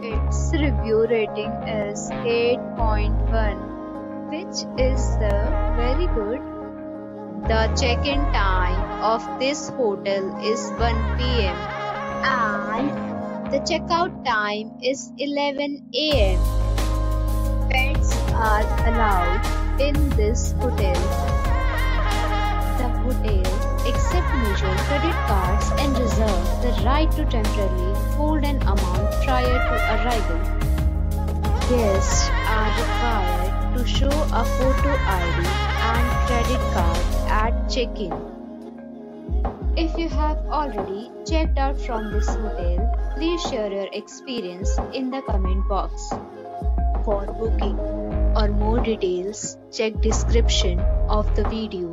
Its review rating is 8.1, which is uh, very good. The check-in time of this hotel is 1 pm and the checkout time is 11 am. Pets are allowed in this hotel. The hotel accepts major credit cards and reserves the right to temporarily hold prior to arrival. Guests are required to show a photo ID and credit card at check-in. If you have already checked out from this hotel, please share your experience in the comment box. For booking or more details, check description of the video.